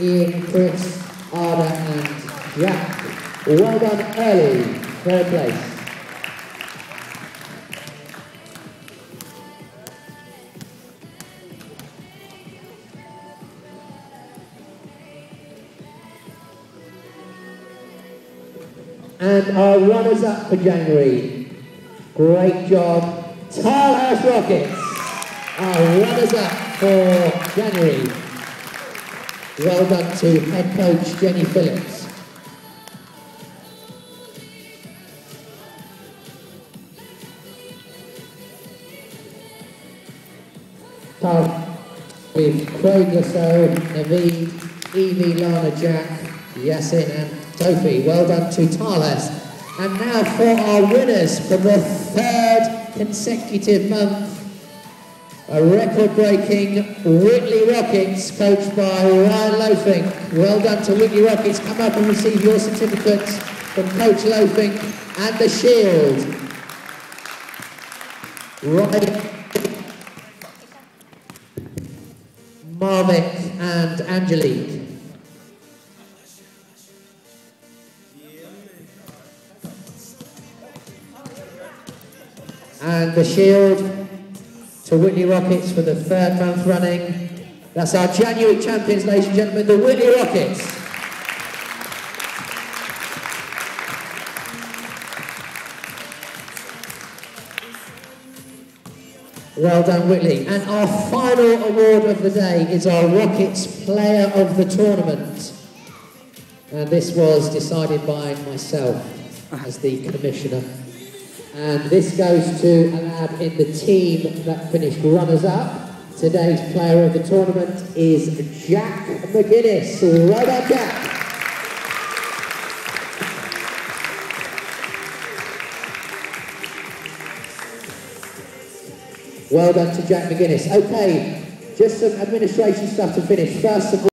Ian, Chris, Arda and Jack. Well done early, third place. And our runners-up for January. Great job, Tilehurst Rockets. Our runners-up for January. Well done to head coach Jenny Phillips. With Craig Lasso, Naveed, Evie, Lana, Jack, Yasin and Tofi. Well done to Tilehurst. And now for our winners for the third consecutive month. A record-breaking Whitley Rockets, coached by Ryan Loafing. Well done to Whitley Rockets. Come up and receive your certificates from Coach Loafing and the Shield. Ryan, Marvick and Angelique. And the Shield to Whitley Rockets for the third month running. That's our January champions, ladies and gentlemen, the Whitley Rockets. Well done, Whitley. And our final award of the day is our Rockets Player of the Tournament. And this was decided by myself as the commissioner. And this goes to a lad in the team that finished runners-up. Today's player of the tournament is Jack McGuinness. Right done, Jack. Well done to Jack McGuinness. Okay, just some administration stuff to finish. First of all,